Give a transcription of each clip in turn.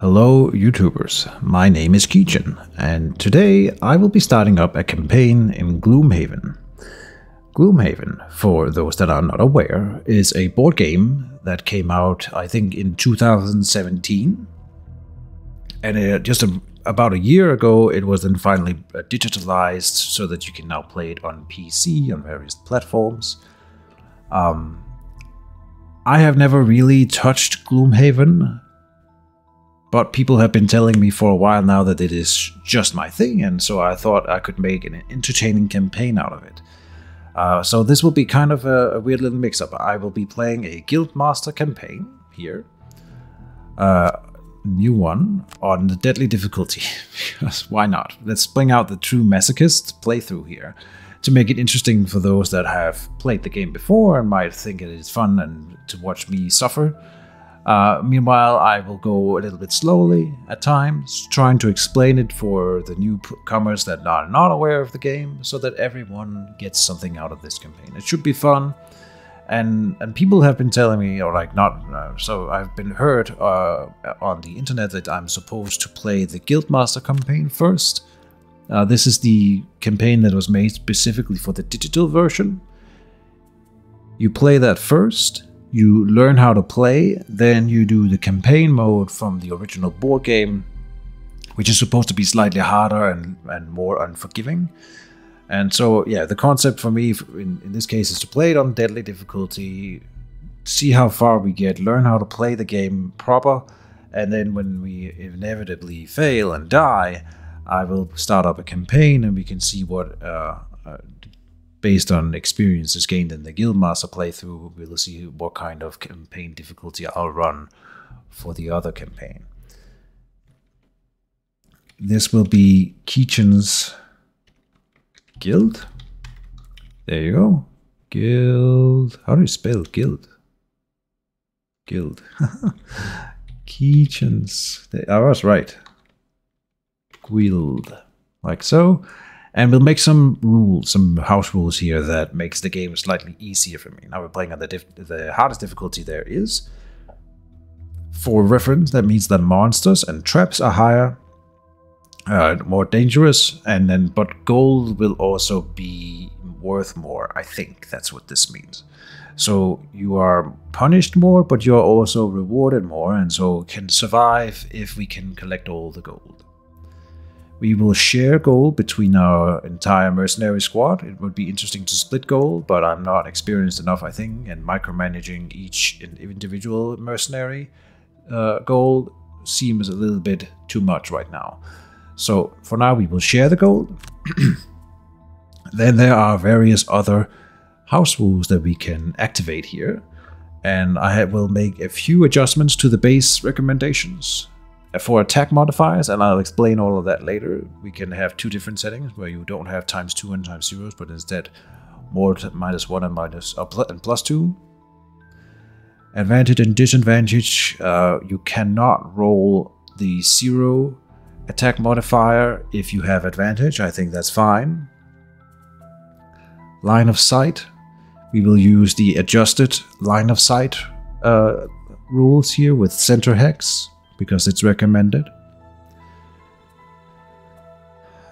Hello YouTubers, my name is Keejchen, and today I will be starting up a campaign in Gloomhaven. Gloomhaven, for those that are not aware, is a board game that came out I think in 2017. And uh, just a, about a year ago it was then finally uh, digitalized so that you can now play it on PC on various platforms. Um, I have never really touched Gloomhaven, but people have been telling me for a while now that it is just my thing, and so I thought I could make an entertaining campaign out of it. Uh, so this will be kind of a, a weird little mix-up. I will be playing a Guildmaster campaign here, uh, new one on the deadly difficulty. because why not? Let's bring out the true masochist playthrough here to make it interesting for those that have played the game before and might think it is fun and to watch me suffer. Uh, meanwhile, I will go a little bit slowly at times, trying to explain it for the newcomers that are not aware of the game, so that everyone gets something out of this campaign. It should be fun, and and people have been telling me, or like not, uh, so I've been heard uh, on the internet that I'm supposed to play the Guildmaster campaign first. Uh, this is the campaign that was made specifically for the digital version. You play that first, you learn how to play, then you do the campaign mode from the original board game, which is supposed to be slightly harder and, and more unforgiving. And so, yeah, the concept for me in, in this case is to play it on deadly difficulty, see how far we get, learn how to play the game proper, and then when we inevitably fail and die, I will start up a campaign and we can see what uh, uh, based on experiences gained in the Guildmaster playthrough, we'll see what kind of campaign difficulty I'll run for the other campaign. This will be Keejchen's Guild. There you go. Guild. How do you spell guild? Guild. Keejchen's. I was right. Guild. Like so and we'll make some rules, some house rules here that makes the game slightly easier for me. Now we're playing on the the hardest difficulty there is. For reference, that means that monsters and traps are higher, uh, more dangerous, and then but gold will also be worth more. I think that's what this means. So you are punished more, but you're also rewarded more, and so can survive if we can collect all the gold. We will share gold between our entire mercenary squad. It would be interesting to split gold, but I'm not experienced enough, I think, in micromanaging each individual mercenary uh, gold seems a little bit too much right now. So for now, we will share the gold. then there are various other house rules that we can activate here. And I will make a few adjustments to the base recommendations for attack modifiers, and I'll explain all of that later, we can have two different settings where you don't have times 2 and times zeros, but instead more minus 1 and minus uh, and plus 2. Advantage and disadvantage, uh, you cannot roll the 0 attack modifier if you have advantage, I think that's fine. Line of sight, we will use the adjusted line of sight uh, rules here with center hex because it's recommended.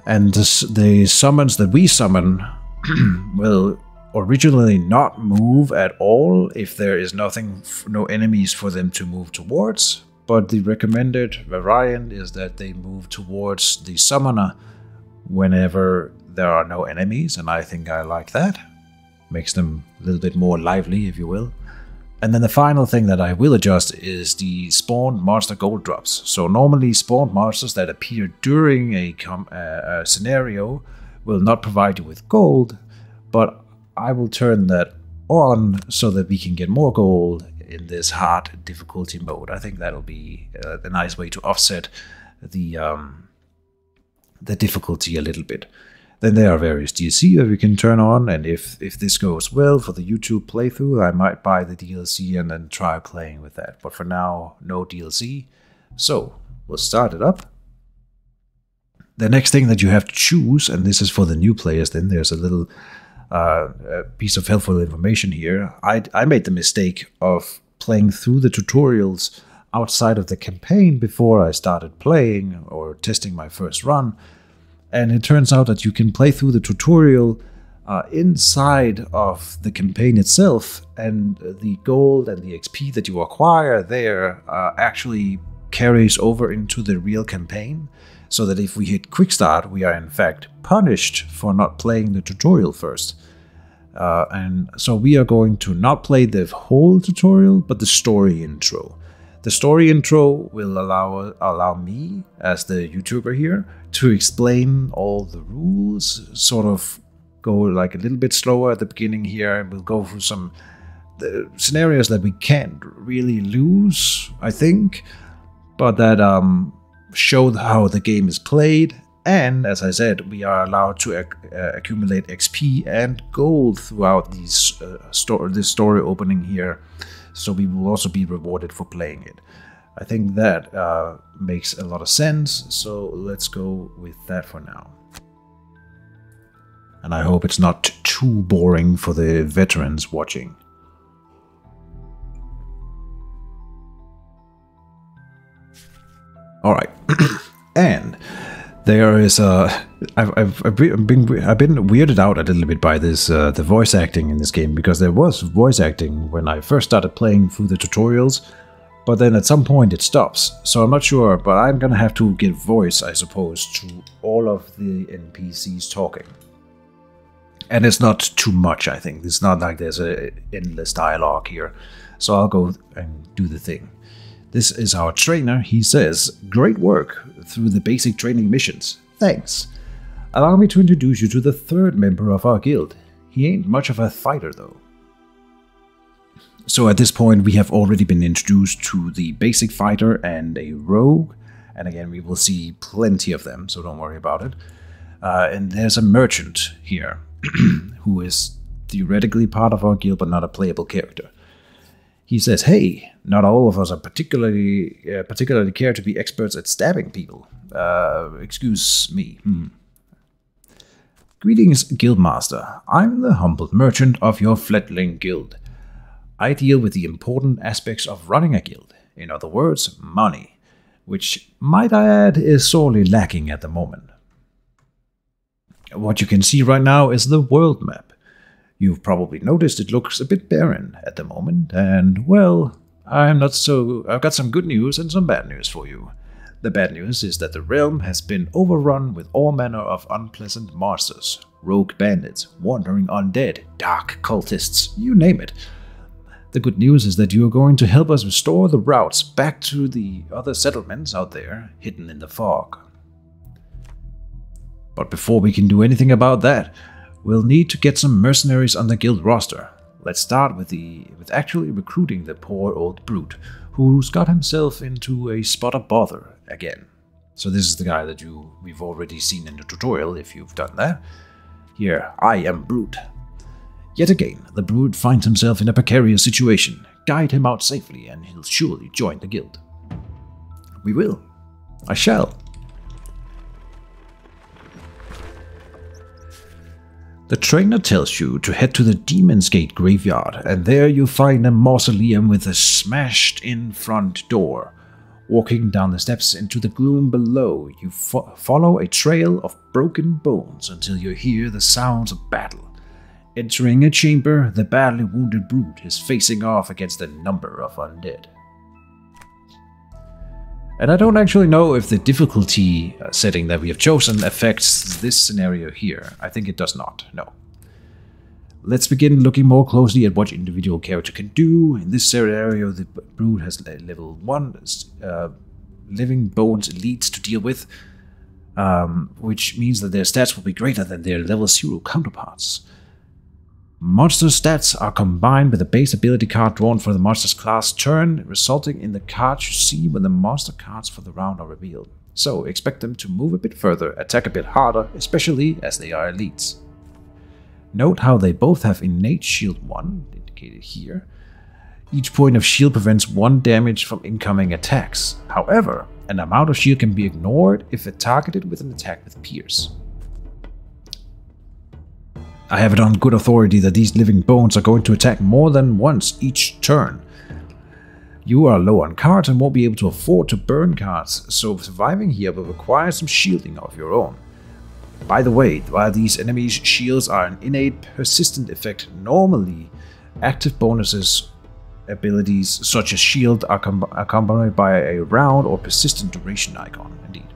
And this, the summons that we summon will originally not move at all if there is nothing, no enemies for them to move towards. But the recommended variant is that they move towards the summoner whenever there are no enemies, and I think I like that. Makes them a little bit more lively, if you will. And then the final thing that I will adjust is the spawned monster gold drops. So normally spawned monsters that appear during a, uh, a scenario will not provide you with gold, but I will turn that on so that we can get more gold in this hard difficulty mode. I think that'll be uh, a nice way to offset the um, the difficulty a little bit. Then there are various DLC that we can turn on, and if, if this goes well for the YouTube playthrough, I might buy the DLC and then try playing with that. But for now, no DLC. So, we'll start it up. The next thing that you have to choose, and this is for the new players, then there's a little uh, a piece of helpful information here. I, I made the mistake of playing through the tutorials outside of the campaign before I started playing or testing my first run, and it turns out that you can play through the tutorial uh, inside of the campaign itself, and the gold and the XP that you acquire there uh, actually carries over into the real campaign. So that if we hit quick start, we are in fact punished for not playing the tutorial first. Uh, and so we are going to not play the whole tutorial, but the story intro. The story intro will allow allow me as the YouTuber here to explain all the rules, sort of go like a little bit slower at the beginning here, and we'll go through some scenarios that we can't really lose, I think, but that um, show how the game is played. And as I said, we are allowed to ac uh, accumulate XP and gold throughout these uh, this story opening here so we will also be rewarded for playing it. I think that uh, makes a lot of sense, so let's go with that for now. And I hope it's not too boring for the veterans watching. Alright, and there is a. I've, I've, I've been I've been weirded out a little bit by this uh, the voice acting in this game because there was voice acting when I first started playing through the tutorials, but then at some point it stops. So I'm not sure, but I'm gonna have to give voice, I suppose, to all of the NPCs talking. And it's not too much, I think. It's not like there's a endless dialogue here. So I'll go and do the thing. This is our trainer. He says, Great work through the basic training missions. Thanks. Allow me to introduce you to the third member of our guild. He ain't much of a fighter, though. So at this point, we have already been introduced to the basic fighter and a rogue. And again, we will see plenty of them, so don't worry about it. Uh, and there's a merchant here, who is theoretically part of our guild, but not a playable character he says, "Hey, not all of us are particularly uh, particularly care to be experts at stabbing people. Uh, excuse me." Hmm. Greetings, Guildmaster. I'm the humble merchant of your fledgling guild. I deal with the important aspects of running a guild. In other words, money, which, might I add, is sorely lacking at the moment. What you can see right now is the world map. You've probably noticed it looks a bit barren at the moment, and well, I'm not so. I've got some good news and some bad news for you. The bad news is that the realm has been overrun with all manner of unpleasant monsters, rogue bandits, wandering undead, dark cultists, you name it. The good news is that you are going to help us restore the routes back to the other settlements out there, hidden in the fog. But before we can do anything about that, We'll need to get some mercenaries on the guild roster. Let's start with the with actually recruiting the poor old brute, who's got himself into a spot of bother again. So this is the guy that you we've already seen in the tutorial if you've done that. Here, I am Brute. Yet again, the Brute finds himself in a precarious situation. Guide him out safely and he'll surely join the guild. We will. I shall. Trainer tells you to head to the Demon's Gate graveyard, and there you find a mausoleum with a smashed in front door. Walking down the steps into the gloom below, you fo follow a trail of broken bones until you hear the sounds of battle. Entering a chamber, the badly wounded brute is facing off against a number of undead. And I don't actually know if the difficulty uh, setting that we have chosen affects this scenario here. I think it does not, no. Let's begin looking more closely at what individual character can do. In this scenario, the Brute has level 1 uh, Living Bones Elites to deal with, um, which means that their stats will be greater than their level 0 counterparts. Monster stats are combined with a base ability card drawn for the monster's class turn, resulting in the cards you see when the monster cards for the round are revealed. So expect them to move a bit further, attack a bit harder, especially as they are elites. Note how they both have innate shield 1, indicated here. Each point of shield prevents 1 damage from incoming attacks. However, an amount of shield can be ignored if targeted with an attack with Pierce. I have it on good authority that these living bones are going to attack more than once each turn. You are low on cards and won't be able to afford to burn cards, so surviving here will require some shielding of your own. By the way, while these enemies' shields are an innate persistent effect, normally active bonuses abilities such as shield are accompanied by a round or persistent duration icon, indeed.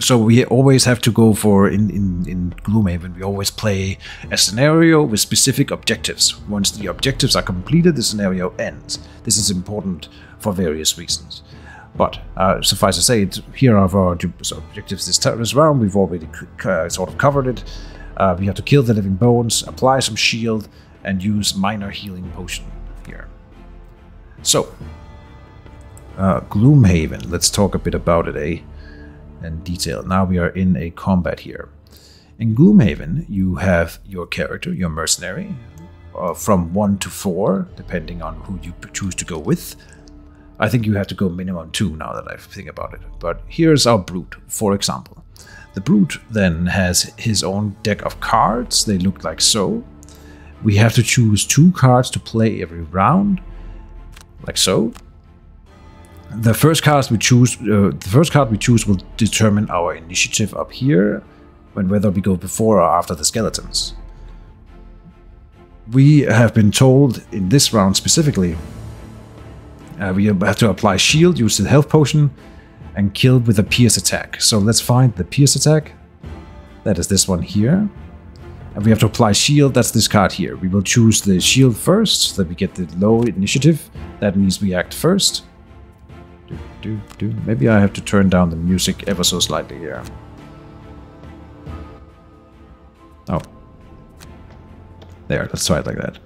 So we always have to go for, in, in, in Gloomhaven, we always play a scenario with specific objectives. Once the objectives are completed, the scenario ends. This is important for various reasons. But uh, suffice to say, here are our objectives this, this round. We've already uh, sort of covered it. Uh, we have to kill the living bones, apply some shield, and use minor healing potion here. So, uh, Gloomhaven. Let's talk a bit about it, eh? In detail. Now we are in a combat here. In Gloomhaven, you have your character, your mercenary, uh, from 1 to 4, depending on who you choose to go with. I think you have to go minimum 2 now that I think about it. But here's our Brute, for example. The Brute then has his own deck of cards. They look like so. We have to choose two cards to play every round, like so. The first card we choose, uh, the first card we choose will determine our initiative up here, and whether we go before or after the skeletons. We have been told in this round specifically, uh, we have to apply shield, use the health potion, and kill with a pierce attack. So let's find the pierce attack. That is this one here. And we have to apply shield, that's this card here. We will choose the shield first, so that we get the low initiative. That means we act first. Do, do. Maybe I have to turn down the music ever so slightly here. Oh. There, let's try it like that.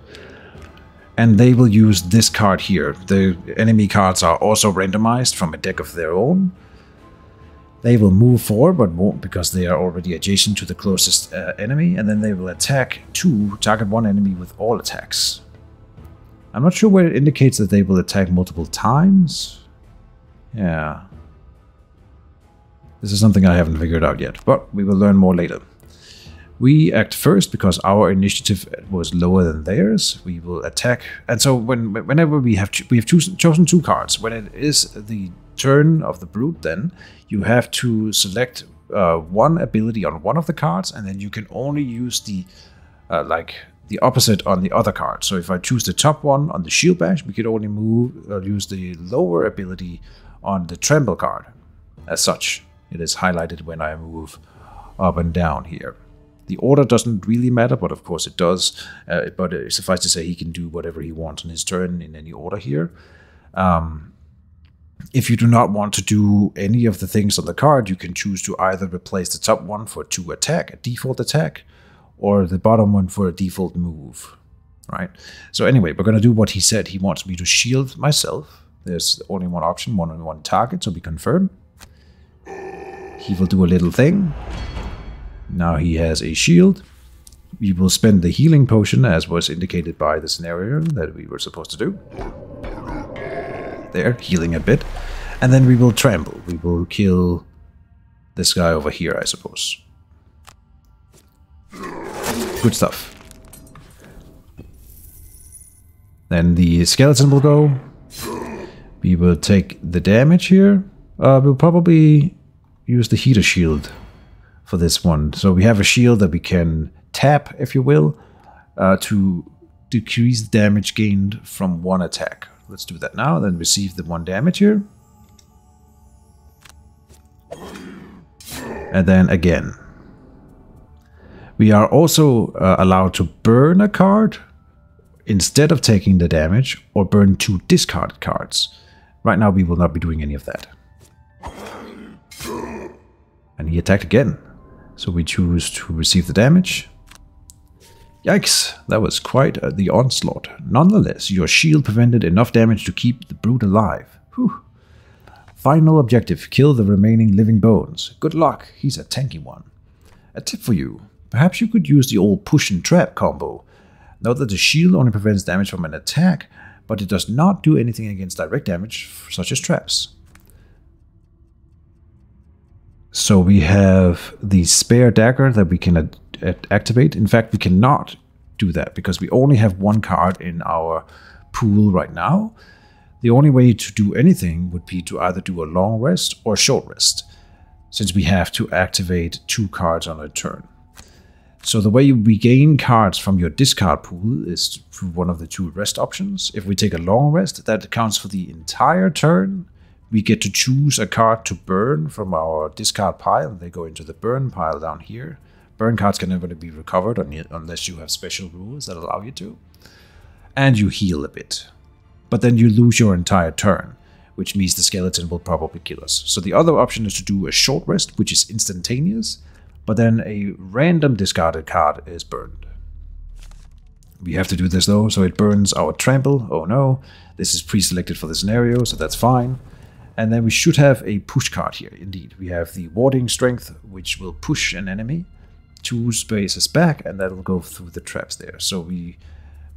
And they will use this card here. The enemy cards are also randomized from a deck of their own. They will move forward, but won't because they are already adjacent to the closest uh, enemy, and then they will attack two, target one enemy with all attacks. I'm not sure where it indicates that they will attack multiple times. Yeah. This is something I haven't figured out yet, but we will learn more later. We act first because our initiative was lower than theirs. We will attack, and so when whenever we have we have chosen, chosen two cards, when it is the turn of the brute, then you have to select uh, one ability on one of the cards, and then you can only use the uh, like the opposite on the other card. So if I choose the top one on the shield bash, we could only move uh, use the lower ability on the trample card. As such, it is highlighted when I move up and down here. The order doesn't really matter, but of course it does. Uh, but uh, suffice to say, he can do whatever he wants on his turn in any order here. Um, if you do not want to do any of the things on the card, you can choose to either replace the top one for two attack, a default attack, or the bottom one for a default move. Right? So anyway, we're going to do what he said. He wants me to shield myself. There's only one option, one on one target, so we confirm. He will do a little thing. Now he has a shield. We will spend the healing potion as was indicated by the scenario that we were supposed to do there, healing a bit. And then we will trample. We will kill this guy over here, I suppose. Good stuff. Then the skeleton will go. We will take the damage here. Uh, we'll probably use the heater shield for this one. So we have a shield that we can tap, if you will, uh, to decrease the damage gained from one attack. Let's do that now, then receive the one damage here. And then again. We are also uh, allowed to burn a card instead of taking the damage or burn two discarded cards. Right now we will not be doing any of that. And he attacked again. So we choose to receive the damage. Yikes, that was quite uh, the onslaught. Nonetheless, your shield prevented enough damage to keep the brute alive. Whew. Final objective, kill the remaining living bones. Good luck, he's a tanky one. A tip for you, perhaps you could use the old push and trap combo. Note that the shield only prevents damage from an attack, but it does not do anything against direct damage, such as traps. So we have the spare dagger that we can activate. In fact, we cannot do that because we only have one card in our pool right now. The only way to do anything would be to either do a long rest or a short rest, since we have to activate two cards on a turn. So the way you regain cards from your discard pool is through one of the two rest options. If we take a long rest, that counts for the entire turn. We get to choose a card to burn from our discard pile. They go into the burn pile down here. Burn cards can never be recovered unless you have special rules that allow you to. And you heal a bit. But then you lose your entire turn, which means the skeleton will probably kill us. So the other option is to do a short rest, which is instantaneous but then a random discarded card is burned. We have to do this though, so it burns our trample. Oh no, this is pre-selected for the scenario, so that's fine. And then we should have a push card here, indeed. We have the warding strength, which will push an enemy two spaces back, and that will go through the traps there. So we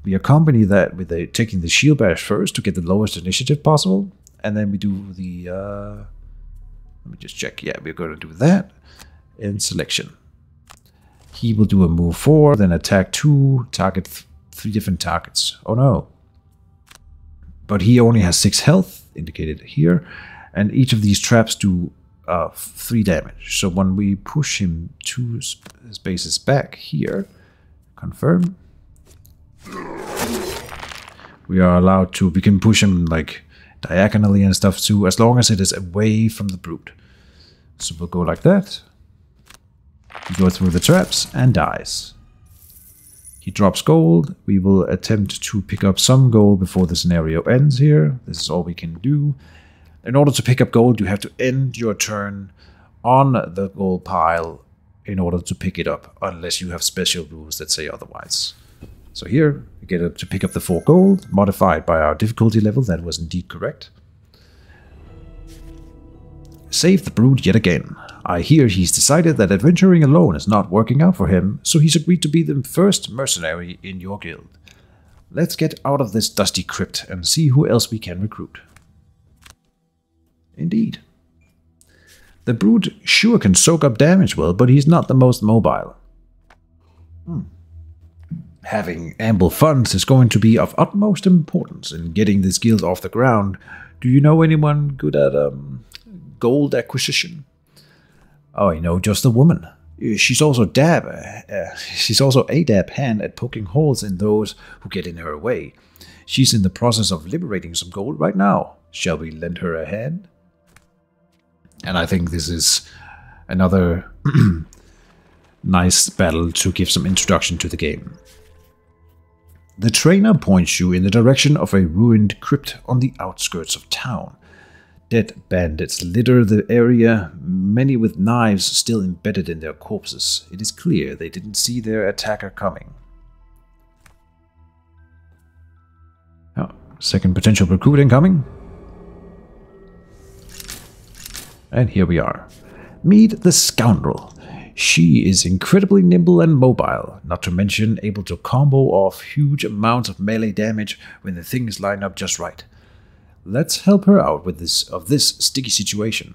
we accompany that with a, taking the shield bash first to get the lowest initiative possible, and then we do the... Uh, let me just check. Yeah, we're going to do that in selection. He will do a move four, then attack two, target th three different targets. Oh no. But he only has six health, indicated here, and each of these traps do uh, three damage. So when we push him two sp spaces back here, confirm, we are allowed to, we can push him like diagonally and stuff too, as long as it is away from the brute. So we'll go like that. He goes through the traps and dies. He drops gold. We will attempt to pick up some gold before the scenario ends here. This is all we can do. In order to pick up gold, you have to end your turn on the gold pile in order to pick it up, unless you have special rules that say otherwise. So here, we get to pick up the 4 gold, modified by our difficulty level, that was indeed correct. Save the brute yet again. I hear he's decided that adventuring alone is not working out for him, so he's agreed to be the first mercenary in your guild. Let's get out of this dusty crypt and see who else we can recruit. Indeed. The brute sure can soak up damage well, but he's not the most mobile. Hmm. Having ample funds is going to be of utmost importance in getting this guild off the ground. Do you know anyone good at um, gold acquisition. Oh, you know, just a woman. She's also dab. Uh, she's also a dab hand at poking holes in those who get in her way. She's in the process of liberating some gold right now. Shall we lend her a hand? And I think this is another nice battle to give some introduction to the game. The trainer points you in the direction of a ruined crypt on the outskirts of town. Dead bandits litter the area, many with knives still embedded in their corpses. It is clear they didn't see their attacker coming. Oh, second potential recruit incoming. And here we are. Meet the scoundrel. She is incredibly nimble and mobile, not to mention able to combo off huge amounts of melee damage when the things line up just right. Let's help her out with this of this sticky situation.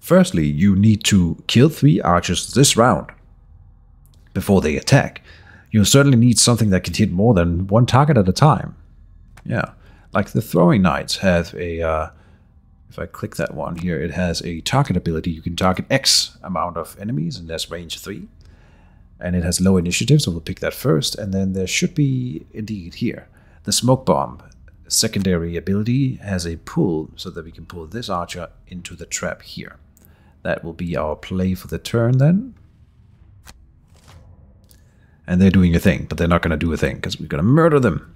Firstly, you need to kill three archers this round before they attack. You'll certainly need something that can hit more than one target at a time. Yeah, like the throwing knives have a. Uh, if I click that one here, it has a target ability. You can target X amount of enemies, and that's range three. And it has low initiative, so we'll pick that first. And then there should be indeed here the smoke bomb secondary ability has a pull so that we can pull this archer into the trap here. That will be our play for the turn then. And they're doing a thing, but they're not going to do a thing because we're going to murder them.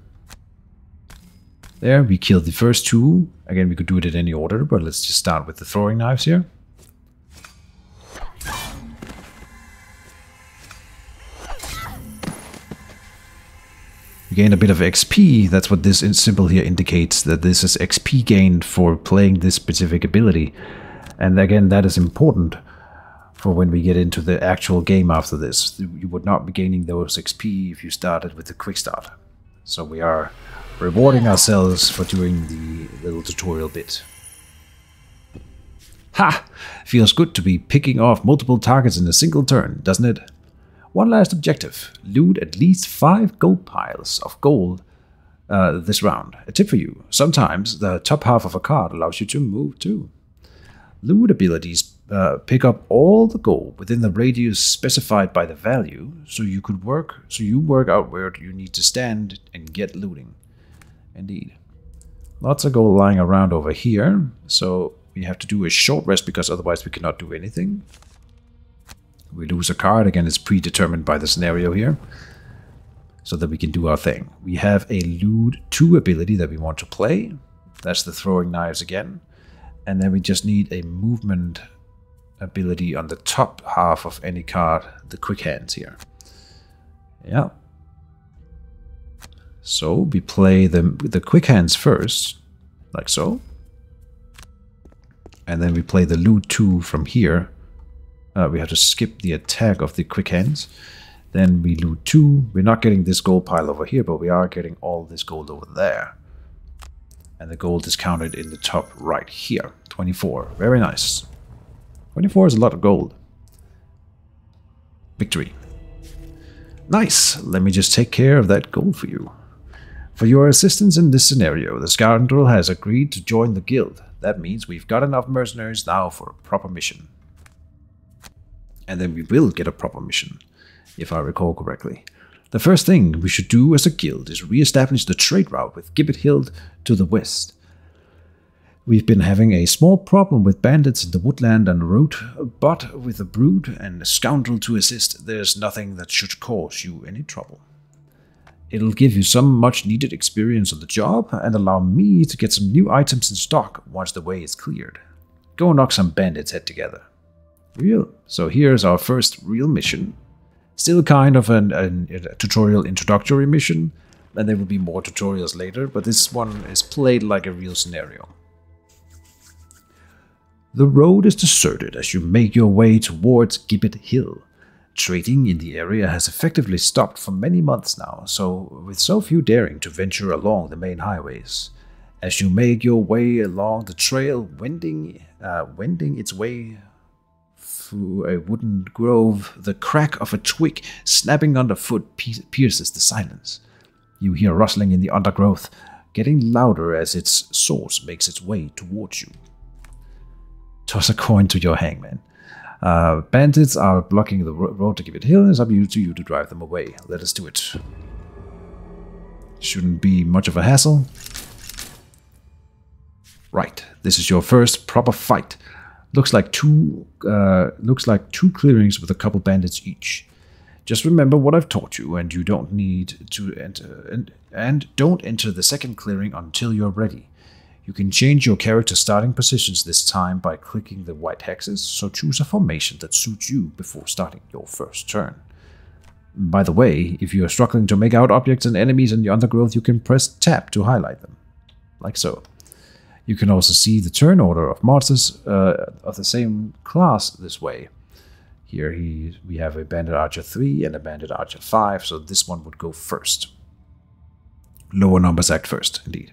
There, we killed the first two. Again, we could do it in any order, but let's just start with the throwing knives here. You gain a bit of XP, that's what this symbol here indicates, that this is XP gained for playing this specific ability. And again, that is important for when we get into the actual game after this. You would not be gaining those XP if you started with the quick start. So we are rewarding ourselves for doing the little tutorial bit. Ha! Feels good to be picking off multiple targets in a single turn, doesn't it? One last objective. Loot at least five gold piles of gold uh, this round. A tip for you sometimes the top half of a card allows you to move too. Loot abilities uh, pick up all the gold within the radius specified by the value, so you could work so you work out where you need to stand and get looting. Indeed. Lots of gold lying around over here, so we have to do a short rest because otherwise we cannot do anything. We lose a card, again it's predetermined by the scenario here so that we can do our thing. We have a loot 2 ability that we want to play. That's the throwing knives again. And then we just need a movement ability on the top half of any card, the quick hands here. Yeah. So we play the, the quick hands first, like so. And then we play the loot 2 from here. Uh, we have to skip the attack of the quick hands. Then we loot 2. We're not getting this gold pile over here, but we are getting all this gold over there. And the gold is counted in the top right here. 24. Very nice. 24 is a lot of gold. Victory. Nice. Let me just take care of that gold for you. For your assistance in this scenario, the scoundrel has agreed to join the guild. That means we've got enough mercenaries now for a proper mission. And then we will get a proper mission if I recall correctly. The first thing we should do as a guild is re-establish the trade route with Gibbet Hill to the west. We've been having a small problem with bandits in the woodland and road, but with a brute and a scoundrel to assist, there's nothing that should cause you any trouble. It'll give you some much needed experience on the job and allow me to get some new items in stock once the way is cleared. Go knock some bandits' head together. Real. So here's our first real mission Still kind of an, an, a tutorial introductory mission, and there will be more tutorials later, but this one is played like a real scenario. The road is deserted as you make your way towards Gibbet Hill. Trading in the area has effectively stopped for many months now, so with so few daring to venture along the main highways. As you make your way along the trail, wending, uh, wending its way through a wooden grove, the crack of a twig snapping underfoot pierces the silence. You hear rustling in the undergrowth, getting louder as its source makes its way towards you. Toss a coin to your hangman. Uh, bandits are blocking the road to Gibbet Hill. It's up to you to drive them away. Let us do it. Shouldn't be much of a hassle. Right, this is your first proper fight. Looks like two uh, looks like two clearings with a couple bandits each. Just remember what I've taught you, and you don't need to enter and, and don't enter the second clearing until you're ready. You can change your character starting positions this time by clicking the white hexes, so choose a formation that suits you before starting your first turn. By the way, if you are struggling to make out objects and enemies in the undergrowth, you can press tab to highlight them, like so. You can also see the turn order of monsters uh, of the same class this way. Here he, we have a Bandit Archer 3 and a Bandit Archer 5, so this one would go first. Lower numbers act first, indeed.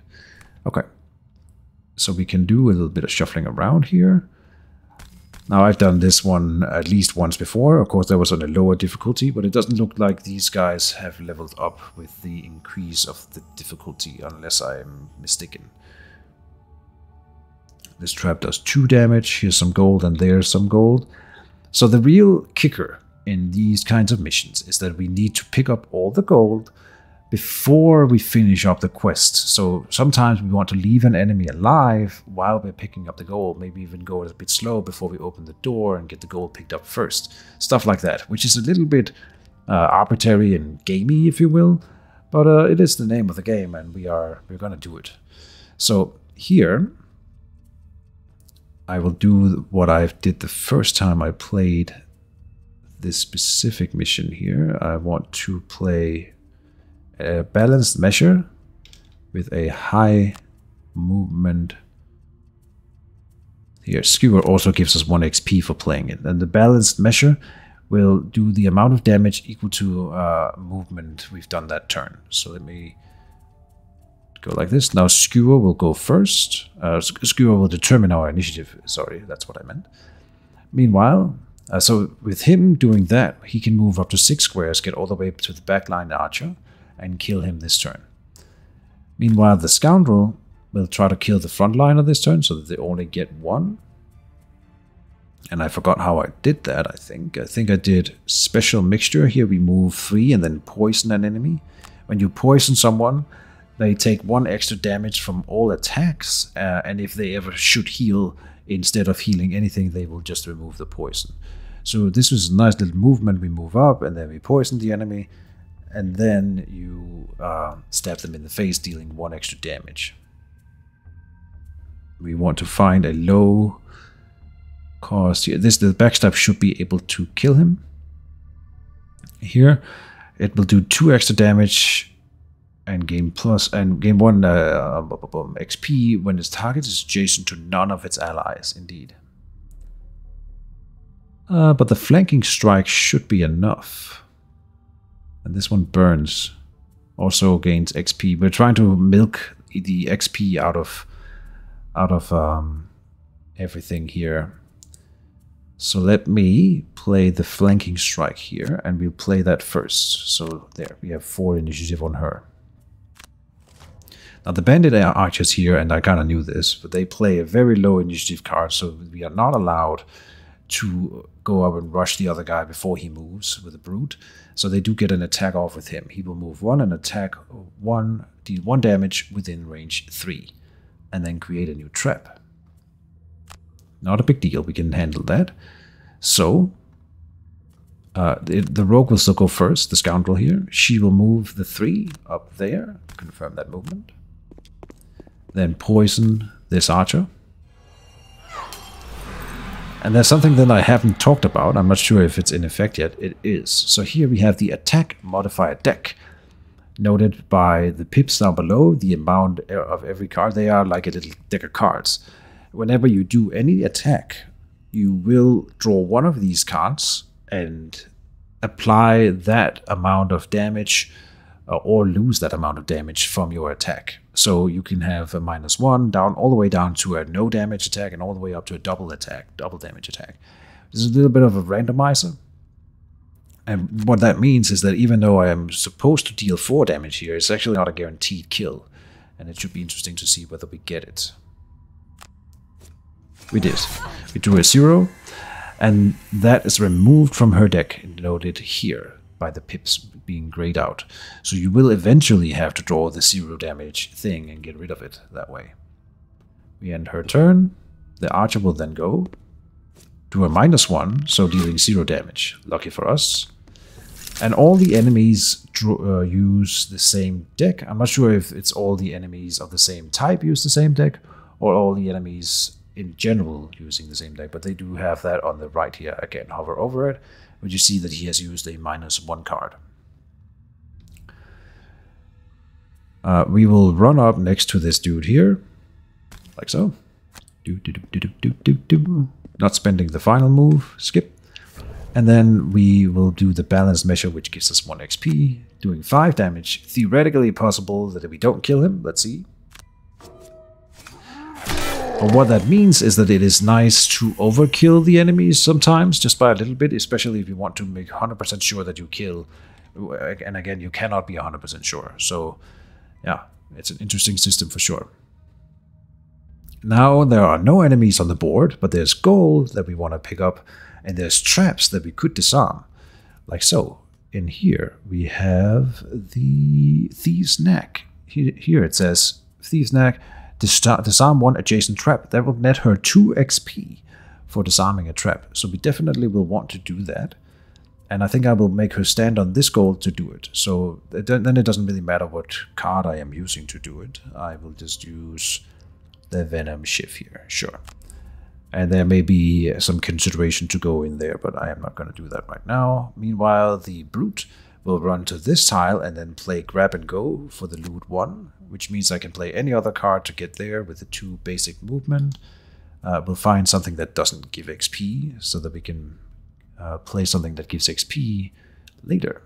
Okay. So we can do a little bit of shuffling around here. Now I've done this one at least once before. Of course, that was on a lower difficulty, but it doesn't look like these guys have leveled up with the increase of the difficulty, unless I'm mistaken. This trap does 2 damage, here's some gold and there's some gold. So the real kicker in these kinds of missions is that we need to pick up all the gold before we finish up the quest. So sometimes we want to leave an enemy alive while we're picking up the gold, maybe even go a bit slow before we open the door and get the gold picked up first. Stuff like that, which is a little bit uh, arbitrary and gamey, if you will, but uh, it is the name of the game and we are we're gonna do it. So here I will do what I did the first time I played this specific mission here. I want to play a balanced measure with a high movement. Here, Skewer also gives us 1 XP for playing it. And the balanced measure will do the amount of damage equal to uh, movement we've done that turn. So let me go like this. Now skewer will go first. Uh, skewer will determine our initiative. Sorry, that's what I meant. Meanwhile, uh, so with him doing that, he can move up to six squares, get all the way to the backline archer, and kill him this turn. Meanwhile, the Scoundrel will try to kill the front liner this turn so that they only get one. And I forgot how I did that, I think. I think I did special mixture. Here we move three and then poison an enemy. When you poison someone, they take one extra damage from all attacks. Uh, and if they ever should heal, instead of healing anything, they will just remove the poison. So this was a nice little movement. We move up and then we poison the enemy. And then you uh, stab them in the face, dealing one extra damage. We want to find a low cost here. This the backstab should be able to kill him. Here, it will do two extra damage and gain plus and gain one uh, XP when its target is adjacent to none of its allies. Indeed. Uh, but the flanking strike should be enough. And this one burns. Also gains XP. We're trying to milk the XP out of out of um, everything here. So let me play the flanking strike here, and we'll play that first. So there, we have four initiative on her. Now the bandit archers here, and I kind of knew this, but they play a very low initiative card, so we are not allowed to go up and rush the other guy before he moves with a brute. So they do get an attack off with him. He will move one and attack one, deal one damage within range three, and then create a new trap. Not a big deal, we can handle that. So, uh, the, the rogue will still go first, the scoundrel here. She will move the three up there, confirm that movement. Then poison this archer. And there's something that I haven't talked about. I'm not sure if it's in effect yet. It is. So here we have the attack modifier deck. Noted by the pips down below, the amount of every card. They are like a little deck of cards. Whenever you do any attack, you will draw one of these cards and apply that amount of damage uh, or lose that amount of damage from your attack. So you can have a minus one down all the way down to a no damage attack and all the way up to a double attack, double damage attack. This is a little bit of a randomizer. And what that means is that even though I am supposed to deal 4 damage here, it's actually not a guaranteed kill. And it should be interesting to see whether we get it. We did. We drew a 0, and that is removed from her deck and loaded here by the pips being grayed out. So you will eventually have to draw the zero damage thing and get rid of it that way. We end her turn. The archer will then go to a minus one, so dealing zero damage. Lucky for us. And all the enemies uh, use the same deck. I'm not sure if it's all the enemies of the same type use the same deck, or all the enemies in general using the same deck, but they do have that on the right here. Again, hover over it, but you see that he has used a minus one card. Uh, we will run up next to this dude here, like so. Do, do, do. Not spending the final move, skip. And then we will do the balance measure, which gives us 1 XP, doing 5 damage. Theoretically possible that if we don't kill him, let's see. But what that means is that it is nice to overkill the enemies sometimes, just by a little bit, especially if you want to make 100% sure that you kill. And again, you cannot be 100% sure. So, yeah, it's an interesting system for sure. Now, there are no enemies on the board, but there's gold that we want to pick up, and there's traps that we could disarm, like so. In here, we have the Thieves' Knack. Here it says Thieves' Knack disarm one adjacent trap. That will net her 2 XP for disarming a trap. So we definitely will want to do that. And I think I will make her stand on this goal to do it. So then it doesn't really matter what card I am using to do it. I will just use the Venom Shiv here, sure. And there may be some consideration to go in there, but I am not going to do that right now. Meanwhile, the Brute will run to this tile and then play Grab and Go for the loot 1 which means I can play any other card to get there with the two basic movement. Uh, we'll find something that doesn't give XP so that we can uh, play something that gives XP later.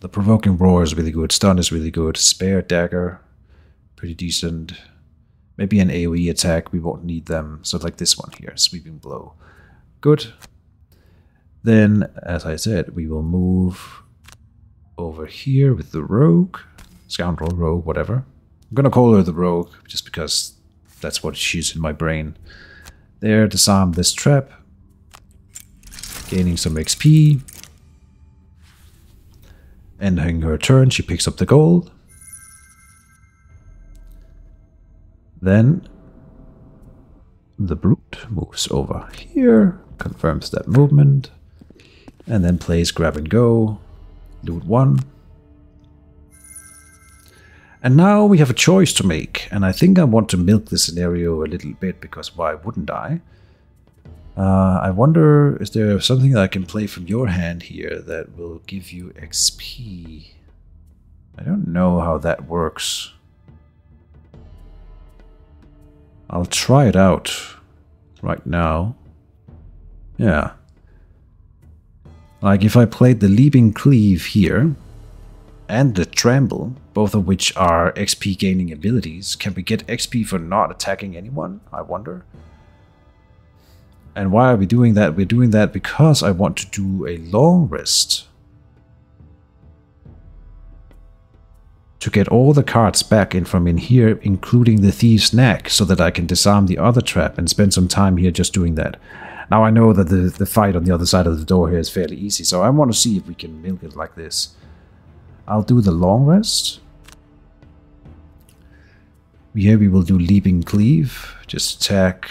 The Provoking Roar is really good, Stun is really good, Spare Dagger, pretty decent. Maybe an AoE attack, we won't need them. So like this one here, Sweeping Blow. Good. Then, as I said, we will move over here with the Rogue scoundrel, rogue, whatever. I'm gonna call her the rogue just because that's what she's in my brain. There, disarm this trap. Gaining some XP. Ending her turn, she picks up the gold. Then the brute moves over here, confirms that movement, and then plays grab and go, loot one. And now we have a choice to make, and I think I want to milk the scenario a little bit, because why wouldn't I? Uh, I wonder, is there something that I can play from your hand here that will give you XP? I don't know how that works. I'll try it out right now. Yeah. Like if I played the Leaping Cleave here, and the Trample, both of which are XP gaining abilities, can we get XP for not attacking anyone? I wonder. And why are we doing that? We're doing that because I want to do a long rest. To get all the cards back in from in here, including the Thieves' Knack, so that I can disarm the other trap and spend some time here just doing that. Now I know that the, the fight on the other side of the door here is fairly easy, so I want to see if we can milk it like this. I'll do the long rest. Here we will do Leaping Cleave. Just attack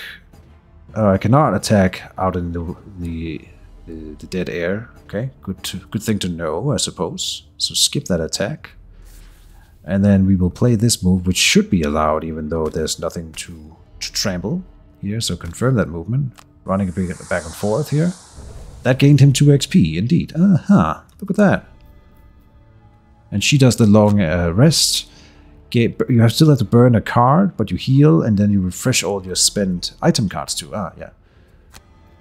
uh, I cannot attack out in the, the, the, the dead air. Okay, good to, good thing to know, I suppose. So skip that attack. And then we will play this move, which should be allowed, even though there's nothing to, to trample here. So confirm that movement. Running a bit back and forth here. That gained him 2 XP, indeed. Uh-huh, look at that. And she does the long uh, rest get you have still have to burn a card, but you heal and then you refresh all your spent item cards too. Ah, yeah.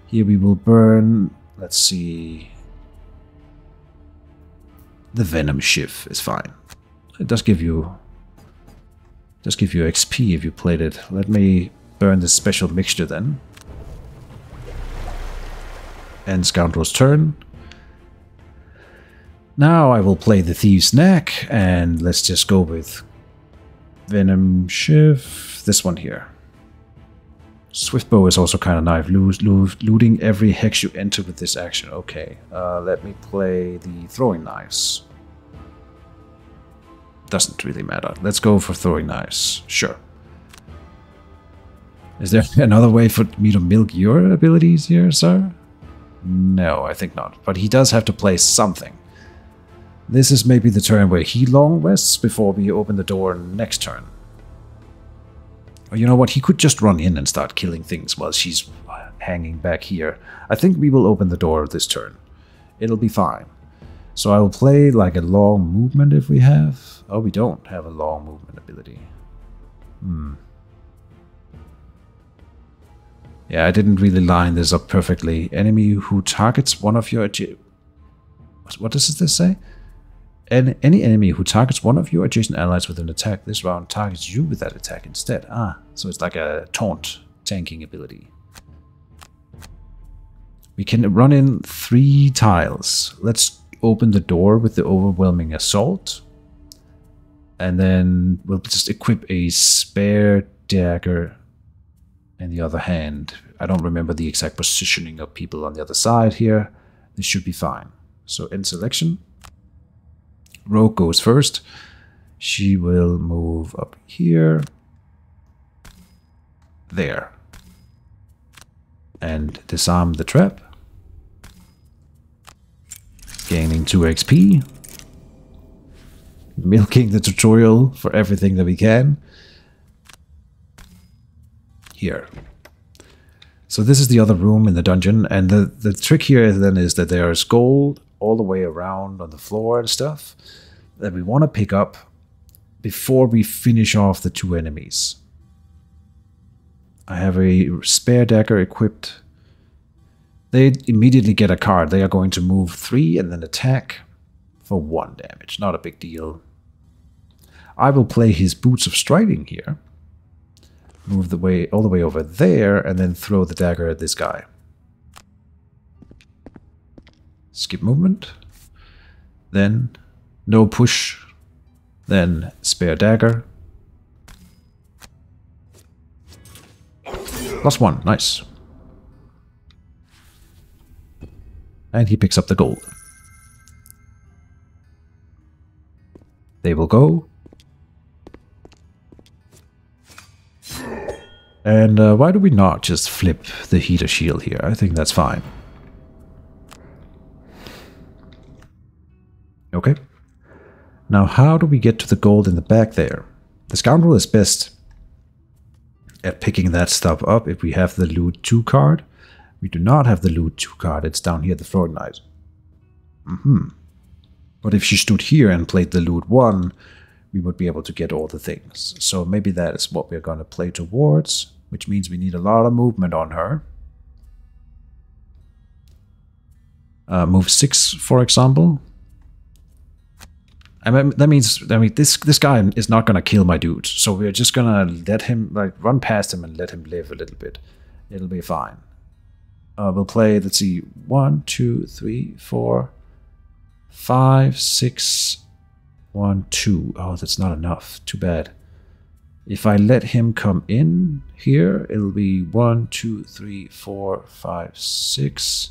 Here we will burn. Let's see. The Venom Shiv is fine. It does give you does give you XP if you played it. Let me burn this special mixture then. End Scoundrel's turn. Now I will play the Thieves' Knack, and let's just go with Venom Shiv. This one here. Swift Bow is also kind of nice. Lo lo looting every hex you enter with this action. Okay, uh, let me play the throwing knives. Doesn't really matter. Let's go for throwing knives. Sure. Is there another way for me to milk your abilities here, sir? No, I think not. But he does have to play something. This is maybe the turn where he long rests before we open the door next turn. Or you know what, he could just run in and start killing things while she's hanging back here. I think we will open the door this turn. It'll be fine. So I will play like a long movement if we have. Oh, we don't have a long movement ability. Hmm. Yeah, I didn't really line this up perfectly. Enemy who targets one of your... What does this say? Any enemy who targets one of your adjacent allies with an attack this round targets you with that attack instead. Ah, so it's like a taunt tanking ability. We can run in three tiles. Let's open the door with the overwhelming assault. And then we'll just equip a spare dagger in the other hand. I don't remember the exact positioning of people on the other side here. This should be fine. So in selection, Rogue goes first. She will move up here. There. And disarm the trap. Gaining 2 XP. Milking the tutorial for everything that we can. Here. So this is the other room in the dungeon, and the, the trick here then is that there is gold all the way around on the floor and stuff that we want to pick up before we finish off the two enemies. I have a spare dagger equipped. They immediately get a card. They are going to move three and then attack for one damage. Not a big deal. I will play his Boots of Striding here. Move the way all the way over there and then throw the dagger at this guy. Skip movement. Then no push. Then spare dagger. Plus one, nice. And he picks up the gold. They will go. And uh, why do we not just flip the heater shield here? I think that's fine. Okay. Now, how do we get to the gold in the back there? The scoundrel is best at picking that stuff up if we have the loot 2 card. We do not have the loot 2 card, it's down here at the floor knight. Mm-hmm. But if she stood here and played the loot 1, we would be able to get all the things. So maybe that is what we're going to play towards, which means we need a lot of movement on her. Uh, move 6, for example. I mean, that means I mean this this guy is not gonna kill my dude, so we're just gonna let him like run past him and let him live a little bit. It'll be fine. Uh, we'll play. Let's see, one, two, three, four, five, six, one, two. Oh, that's not enough. Too bad. If I let him come in here, it'll be one, two, three, four, five, six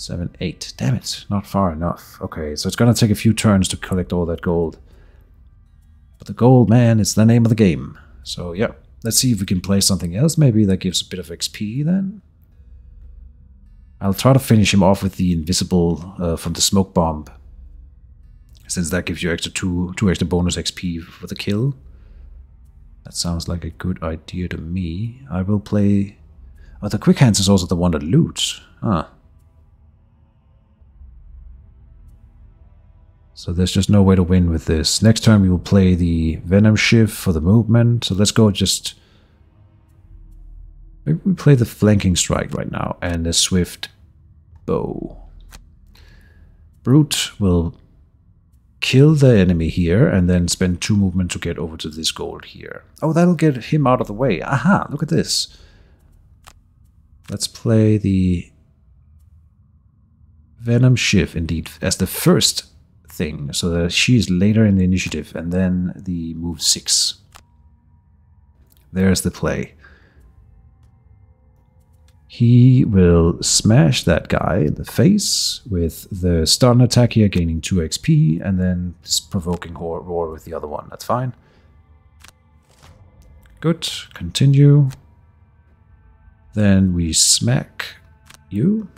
Seven, eight. Damn it, not far enough. Okay, so it's gonna take a few turns to collect all that gold. But the gold, man, is the name of the game. So yeah, let's see if we can play something else. Maybe that gives a bit of XP then. I'll try to finish him off with the invisible uh, from the smoke bomb. Since that gives you extra two, two extra bonus XP for the kill. That sounds like a good idea to me. I will play... Oh, the quick hands is also the one that loots. Huh. So there's just no way to win with this. Next turn we will play the Venom Shiv for the movement. So let's go just... Maybe we play the Flanking Strike right now and the Swift Bow. Brute will kill the enemy here and then spend two movement to get over to this gold here. Oh, that'll get him out of the way. Aha, look at this. Let's play the Venom Shiv indeed, as the first thing. So is later in the initiative, and then the move six. There's the play. He will smash that guy in the face with the stun attack here, gaining 2 XP, and then provoking roar with the other one. That's fine. Good. Continue. Then we smack you.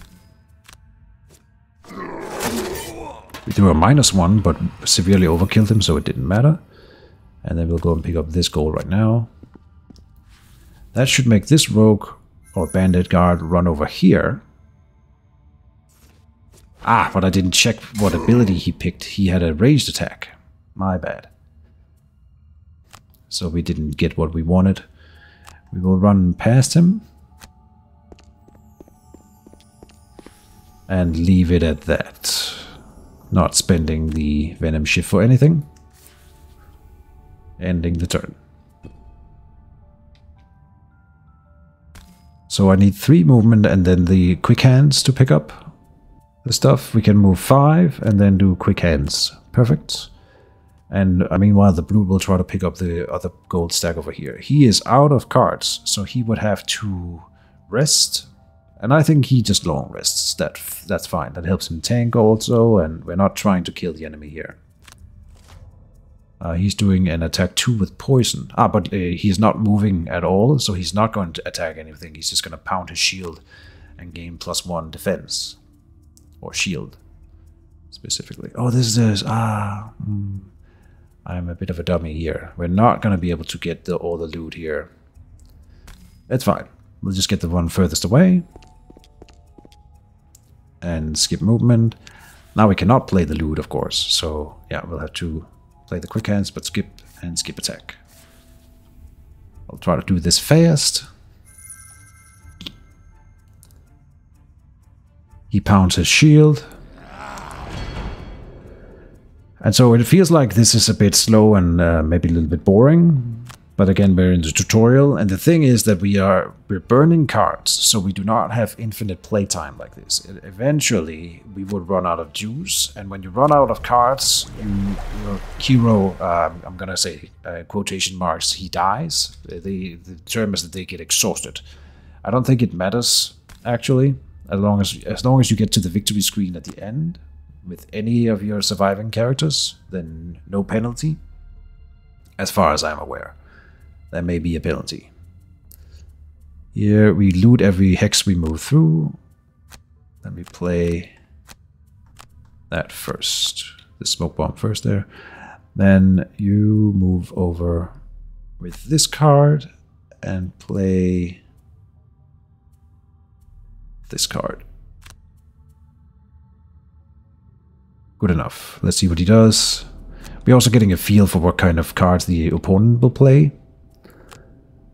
We threw a minus one, but severely overkilled him, so it didn't matter. And then we'll go and pick up this goal right now. That should make this rogue or bandit guard run over here. Ah, but I didn't check what ability he picked. He had a ranged attack. My bad. So we didn't get what we wanted. We will run past him. And leave it at that not spending the Venom Shiv for anything. Ending the turn. So I need three movement and then the quick hands to pick up the stuff. We can move five and then do quick hands. Perfect. And I meanwhile, the blue will try to pick up the other gold stack over here. He is out of cards, so he would have to rest and I think he just long rests. That that's fine. That helps him tank also, and we're not trying to kill the enemy here. Uh, he's doing an attack 2 with poison. Ah, but uh, he's not moving at all, so he's not going to attack anything. He's just going to pound his shield and gain plus 1 defense. Or shield, specifically. Oh, this is... Ah... Mm, I'm a bit of a dummy here. We're not going to be able to get the, all the loot here. It's fine. We'll just get the one furthest away and skip movement. Now we cannot play the loot, of course, so yeah, we'll have to play the quick hands, but skip and skip attack. I'll try to do this fast. He pounds his shield. And so it feels like this is a bit slow and uh, maybe a little bit boring, But again, we're in the tutorial, and the thing is that we are we're burning cards, so we do not have infinite playtime like this. Eventually, we would run out of juice, and when you run out of cards, you, your hero, um, I'm gonna say uh, quotation marks, he dies. The, the term is that they get exhausted. I don't think it matters actually, as long as as long as you get to the victory screen at the end with any of your surviving characters, then no penalty, as far as I'm aware. There may be a penalty. Here we loot every hex we move through. Let me play that first. The smoke bomb first there. Then you move over with this card and play this card. Good enough. Let's see what he does. We're also getting a feel for what kind of cards the opponent will play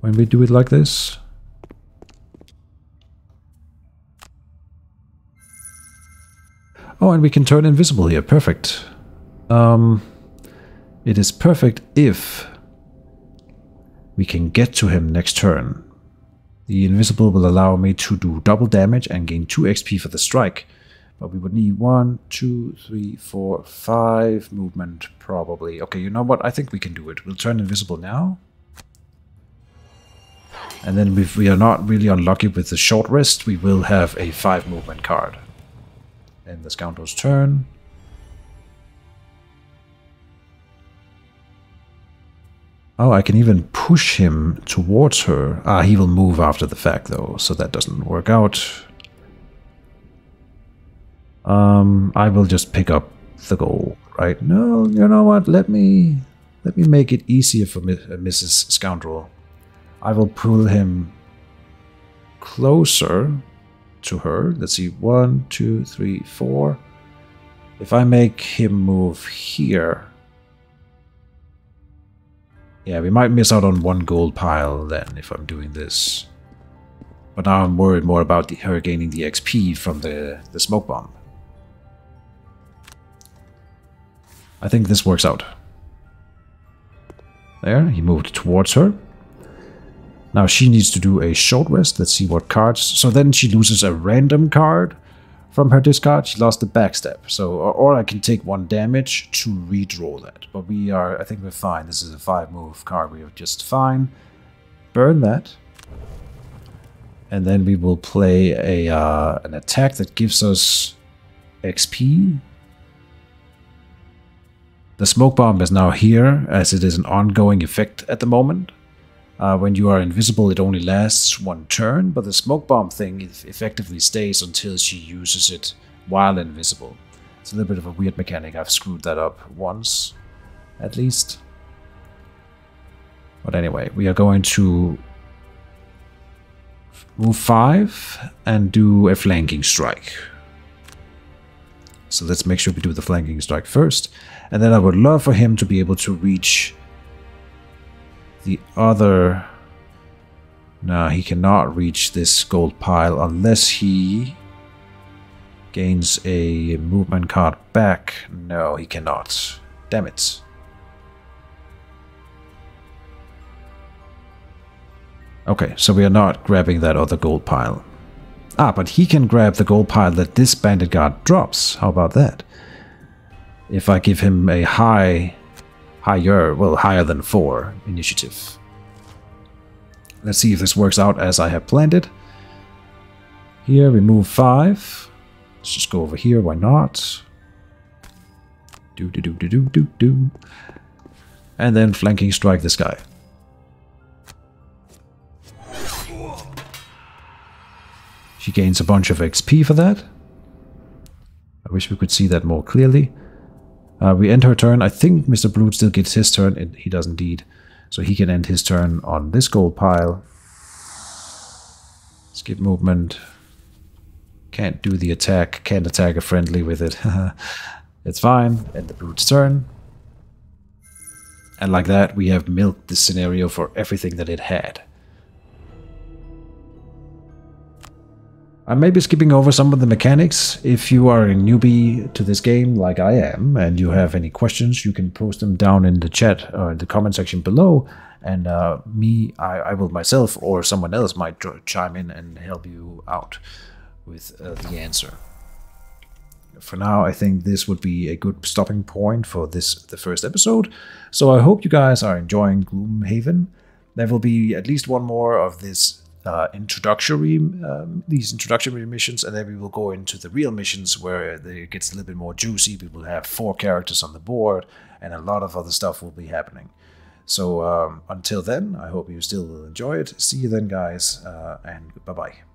when we do it like this. Oh, and we can turn invisible here. Perfect. Um, it is perfect if we can get to him next turn. The invisible will allow me to do double damage and gain 2 XP for the strike. But we would need one, two, three, four, five movement, probably. Okay, you know what? I think we can do it. We'll turn invisible now. And then if we are not really unlucky with the short rest, we will have a 5 movement card. And the scoundrel's turn. Oh, I can even push him towards her. Ah, he will move after the fact though, so that doesn't work out. Um, I will just pick up the goal, right? No, you know what? Let me let me make it easier for Mrs. Uh, Scoundrel. I will pull him closer to her. Let's see, one, two, three, four. If I make him move here, yeah, we might miss out on one gold pile then if I'm doing this. But now I'm worried more about the, her gaining the XP from the, the smoke bomb. I think this works out. There, he moved towards her. Now she needs to do a short rest. Let's see what cards. So then she loses a random card from her discard. She lost the backstab. So, or, or, I can take one damage to redraw that. But we are, I think we're fine. This is a five move card. We are just fine. Burn that. And then we will play a uh, an attack that gives us XP. The smoke bomb is now here, as it is an ongoing effect at the moment. Uh, when you are invisible, it only lasts one turn, but the smoke bomb thing effectively stays until she uses it while invisible. It's a little bit of a weird mechanic. I've screwed that up once, at least. But anyway, we are going to move 5 and do a flanking strike. So let's make sure we do the flanking strike first. And then I would love for him to be able to reach the other... No, he cannot reach this gold pile unless he gains a movement card back. No, he cannot. Damn it. Okay, so we are not grabbing that other gold pile. Ah, but he can grab the gold pile that this bandit guard drops. How about that? If I give him a high higher, well, higher than 4 initiative. Let's see if this works out as I have planned it. Here we move 5. Let's just go over here, why not? Do do do do do do do. And then flanking strike this guy. She gains a bunch of XP for that. I wish we could see that more clearly. Uh, we end her turn. I think Mr. Brute still gets his turn. And he does indeed. So he can end his turn on this gold pile. Skip movement. Can't do the attack. Can't attack a friendly with it. it's fine. End the Brute's turn. And like that, we have milked this scenario for everything that it had. I may be skipping over some of the mechanics. If you are a newbie to this game, like I am, and you have any questions, you can post them down in the chat or in the comment section below. And uh, me, I, I, will myself or someone else might chime in and help you out with uh, the answer. For now, I think this would be a good stopping point for this the first episode. So I hope you guys are enjoying Gloomhaven. There will be at least one more of this uh, introductory um, these introductory missions, and then we will go into the real missions where it gets a little bit more juicy. We will have four characters on the board, and a lot of other stuff will be happening. So um, until then, I hope you still will enjoy it. See you then, guys, uh, and bye bye.